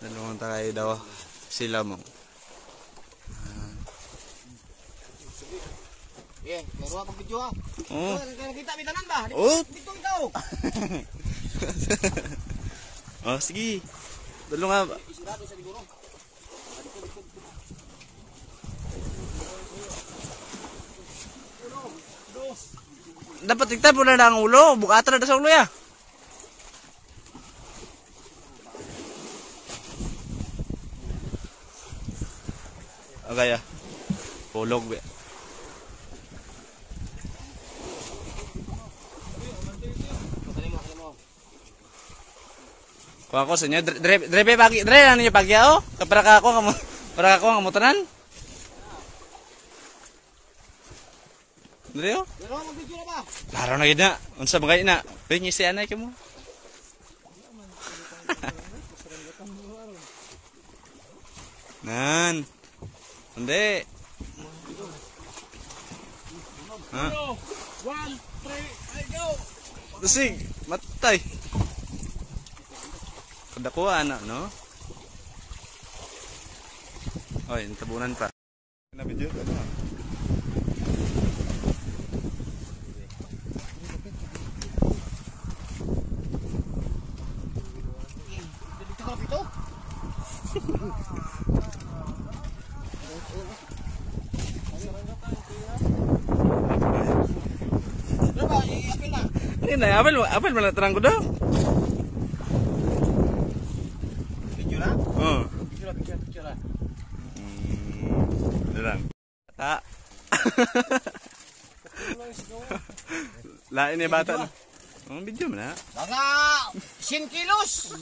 Dalawang tayo daw sila mo. Eh, pero ako video ha. Oh. Kita may tanan ba? Oh. Dito ikaw. oh, sige. Dalo nga. Isigado sa liguro. Dapat tigtan po na ang ulo. Bukatan na sa ulo ya. Okay ah. Pulog be. Kuha ko sa inyo. Dre, dre, pagi, dre, ano nyo pagi ako? Para ka ako, kamu, para ka ako, kamutanan? Dre, oh. Na ba? Laro na gina. Unsa mga ina? Pingi si anay mo. Nan. Hindi. Ha? One, I go. Lusig. Matay. Kadakuha na, no? Oy, tabunan pa. Na video ka na. Dito ka dito. na. Ini na, apel, apel malah terang na? Oh. Na. Hmm. Lang. Ta. Lain ni bata. Oh, video mo na. Mga 100 kilos.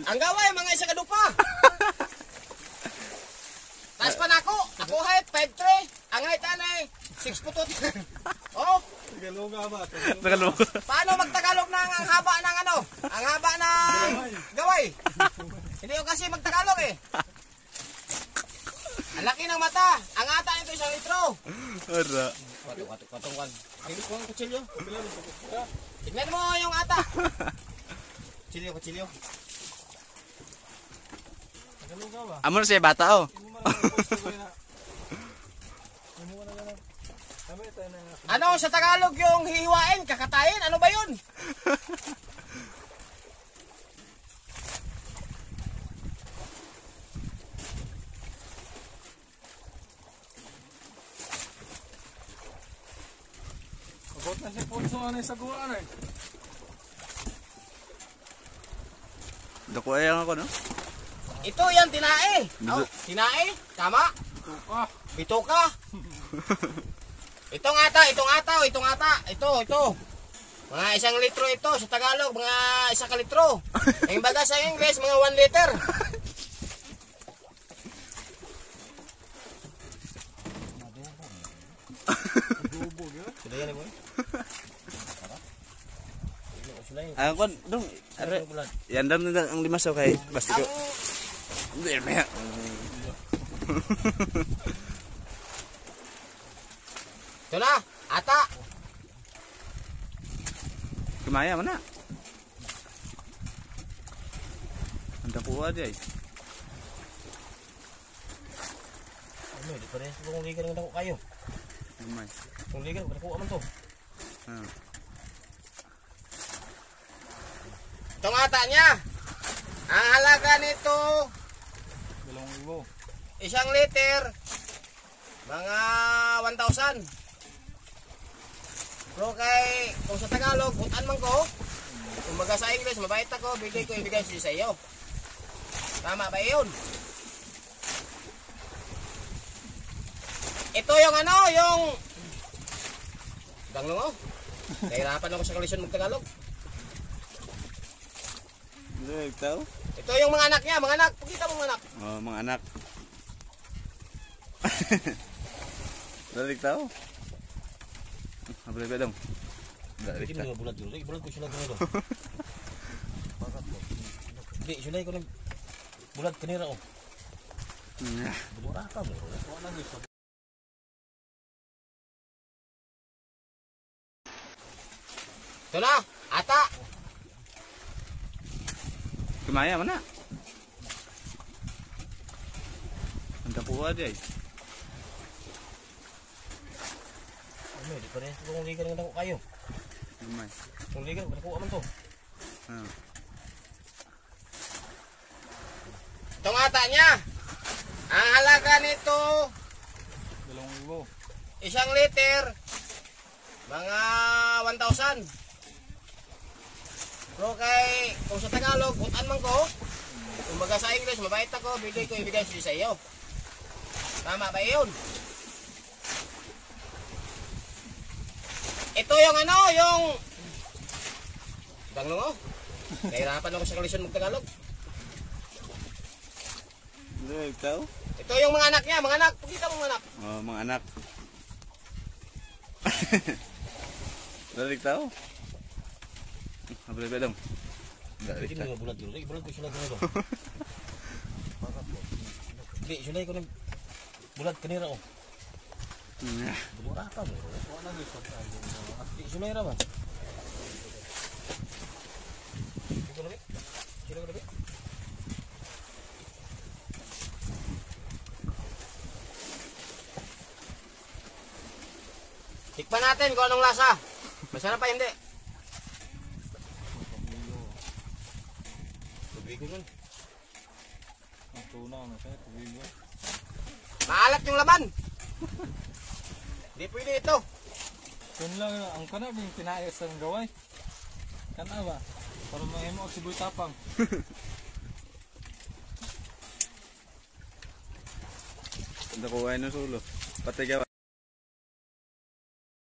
Ang gaway, mga isa kadupa. Taas pa na ako. Ako height 5'3". Ang height anay 6 putot. Oh, Nakalo. paano magtagalog ng ang haba ng ano? Ang haba ng gaway. Hindi ko kasi magtagalog eh. Ang laki ng mata. Ang ata nito isang litro. Wato, wato, wato, wato. Hindi ko ang kutsilyo. Tignan mo yung ata. Kutsilyo, kutsilyo. Amo na siya bata oh. Ano sa Tagalog yung hihiwain, kakatayin? Ano ba yun? Abot na si Ponso ano yung saguan eh. Dako ayang ako no. Ito yan, tinae. Oh, tinae? Tama? Tuka. Bitoka. itong ata, itong ata, oh, itong ata. Ito, ito. Mga isang litro ito sa Tagalog, mga isang kalitro. Ang baga sa English, mga 1 liter. Sila yan, boy. Sila yan. Ang kon dong yan dam na ang lima sa kay basta ko. Hindi maya. Ito na, ata. Kumaya man na. Ang dako di ay. Ano, di pa rin kung ligan ng dako kayo. Gamay. Kung ligan, dako man to. Ah. Itong ata niya. Ang halaga nito, Dalawang ibo. isang liter, mga 1,000. Pero kay, kung sa Tagalog, butan man ko, kung sa English, mabait ako, bigay ko, ibigay sa iyo. Tama ba yun? Ito yung ano, yung... Ganglo mo. Nahirapan ako sa kalisyon mag-Tagalog. Tao. Ito yung mga anak niya, mga anak. Pakita mo mga anak. Oh, mga anak. Dalik tao. boleh bedong. Enggak bisa. Ini bulat dulu, bulat ku dong. Dik, bulat. Nah, bulat apa bro? Ata. Kemaya mana? Mantap kuat ya. Ay. Ano, di pa rin kung ligan ng dako kayo. Gamay. Kung ligan, nakuha man to. Ah. Itong ata niya. Ang halaga nito, Dalawang libo. isang liter, mga 1,000. Pero kay, kung sa Tagalog, butan man ko, kung baga sa English, mabait ako, bigay ko ibigay sa iyo. Tama ba yun? Ito yung ano, yung... Ganglong oh. Nahirapan ako sa kalisyon mag-Tagalog. Dre tao. Ito yung mga anak niya, mga anak. Pagkita mo mga anak. Oh, mga anak. Dre tao. Dong? Dre Hindi tao. mo bulat. Lagi bulat ko sila ganito. Hindi, sila ko bulat kanira oh. Bumura ka mo. Wala na isa tayo. Hindi, sila ra man. Hindi ko nabi. Sila ko nabi. Tikpan natin kung anong lasa. Masarap pa hindi. Tubig ko. Ang tuna na kaya. Tuwigo. Maalat yung laman. Hindi pwede ito. Kun lang ang kana yung pinayos ang gaway. Kana ba? Para mahimo og siboy tapang. Nakuha no sulo. Patay